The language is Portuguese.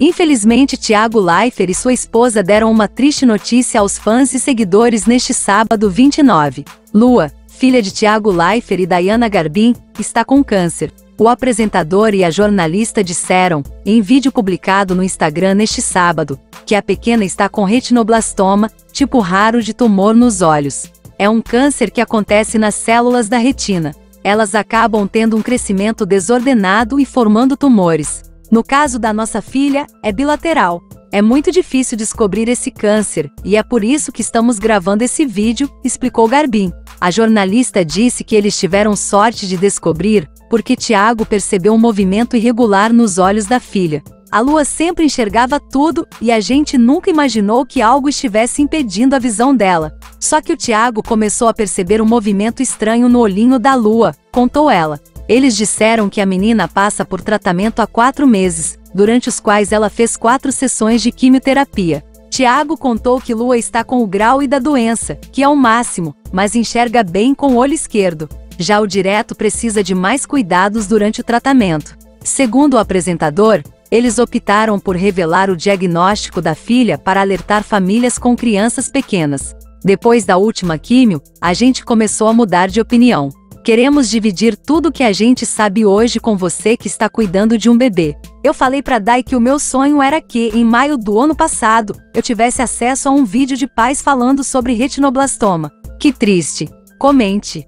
Infelizmente, Tiago Leifert e sua esposa deram uma triste notícia aos fãs e seguidores neste sábado 29. Lua, filha de Tiago Leifert e Diana Garbin, está com câncer. O apresentador e a jornalista disseram, em vídeo publicado no Instagram neste sábado, que a pequena está com retinoblastoma, tipo raro de tumor nos olhos. É um câncer que acontece nas células da retina. Elas acabam tendo um crescimento desordenado e formando tumores. No caso da nossa filha, é bilateral. É muito difícil descobrir esse câncer, e é por isso que estamos gravando esse vídeo, explicou Garbin. A jornalista disse que eles tiveram sorte de descobrir, porque Tiago percebeu um movimento irregular nos olhos da filha. A lua sempre enxergava tudo e a gente nunca imaginou que algo estivesse impedindo a visão dela. Só que o Tiago começou a perceber um movimento estranho no olhinho da lua, contou ela. Eles disseram que a menina passa por tratamento há quatro meses, durante os quais ela fez quatro sessões de quimioterapia. Tiago contou que Lua está com o grau I da doença, que é o máximo, mas enxerga bem com o olho esquerdo. Já o direto precisa de mais cuidados durante o tratamento. Segundo o apresentador, eles optaram por revelar o diagnóstico da filha para alertar famílias com crianças pequenas. Depois da última químio, a gente começou a mudar de opinião. Queremos dividir tudo que a gente sabe hoje com você que está cuidando de um bebê. Eu falei para Dai que o meu sonho era que, em maio do ano passado, eu tivesse acesso a um vídeo de pais falando sobre retinoblastoma. Que triste. Comente.